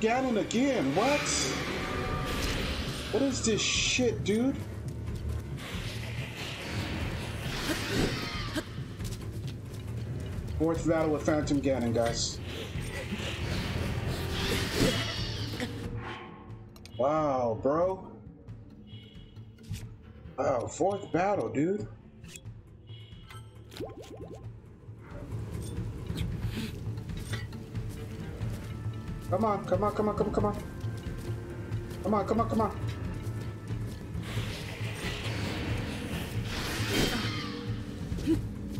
Ganon again. What? What is this shit, dude? Fourth battle with Phantom Ganon, guys. Wow, bro. Wow, fourth battle, dude. Come on, come on, come on, come on, come on. Come on, come on, come on.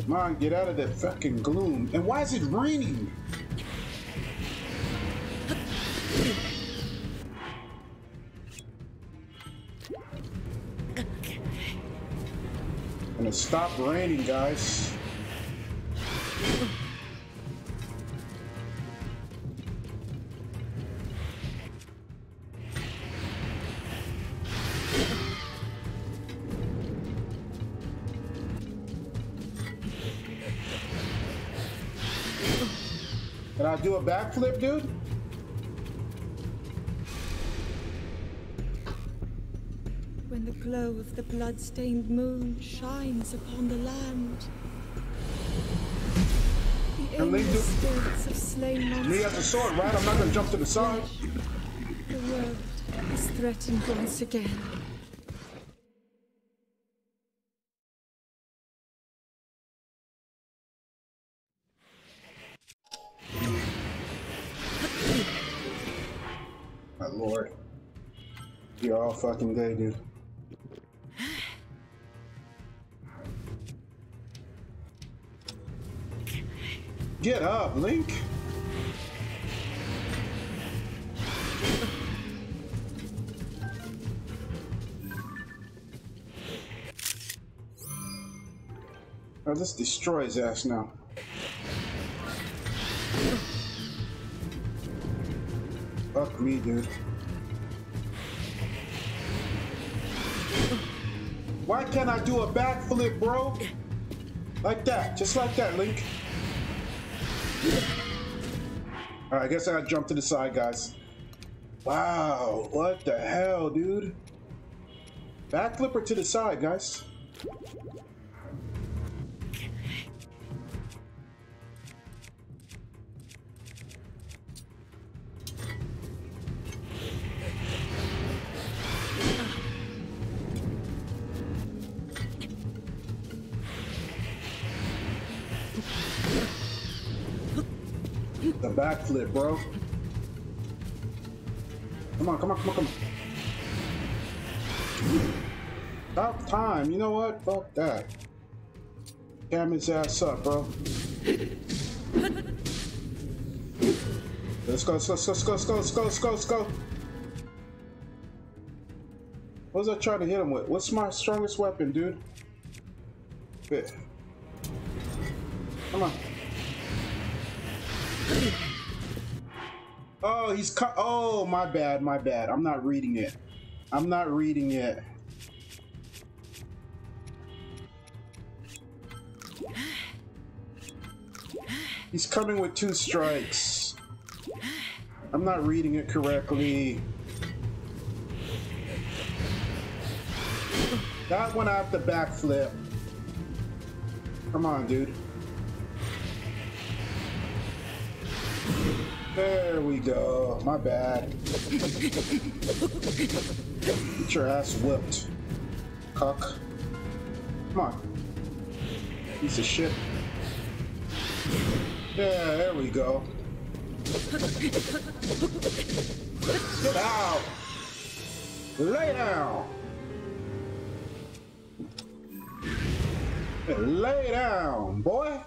Come on, get out of that fucking gloom. And why is it raining? Gonna stop raining, guys. Can I do a backflip, dude? When the glow of the blood-stained moon shines upon the land. The And aimless spirits of slain monsters. Me as a sword, right? I'm not gonna jump to the side. The world is threatened once again. My lord. You're all fucking day, dude. Get up, Link! Oh, this destroy his ass now. Fuck me, dude. Why can't I do a backflip, bro? Like that, just like that, Link. Alright, I guess I gotta jump to the side, guys. Wow, what the hell, dude? Backflipper to the side, guys. The backflip, bro. Come on, come on, come on, come on. About time. You know what? Fuck that. Cam his ass up, bro. Let's go, let's go, let's go, let's go, let's go, let's go, let's go, let's go. What was I trying to hit him with? What's my strongest weapon, dude? Bit. Come on. Oh, he's cut. Oh, my bad, my bad. I'm not reading it. I'm not reading it. He's coming with two strikes. I'm not reading it correctly. That one I have to backflip. Come on, dude. There we go. My bad. Get your ass whipped. Cuck. Come on. Piece of shit. Yeah, there we go. Get out! Lay down! Lay down, boy!